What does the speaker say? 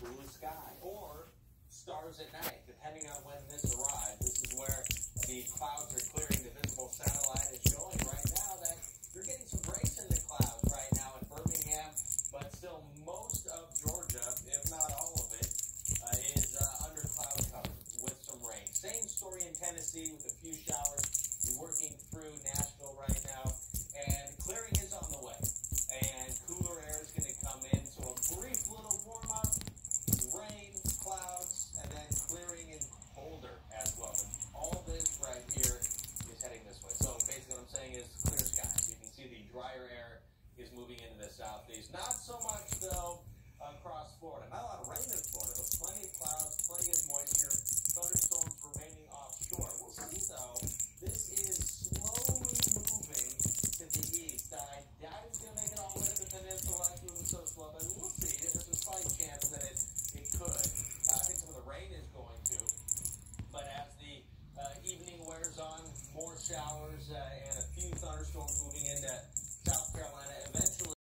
blue sky or stars at night, depending on when this arrives. This is where the clouds are clearing. The visible satellite is showing right now that you're getting some breaks in the clouds right now in Birmingham, but still most of Georgia, if not all of it, uh, is uh, under cloud cover with some rain. Same story in Tennessee with a few showers. Is moving into the southeast. Not so much though across Florida. Not a lot of rain in Florida, but plenty of clouds, plenty of moisture, thunderstorms remaining offshore. We'll see though. This is slowly moving to the east. I doubt it's going to make it all the way to the peninsula. It's moving so slow, but we'll see. There's a slight chance that it, it could. Uh, I think some of the rain is going to. But as the uh, evening wears on, more showers uh, and a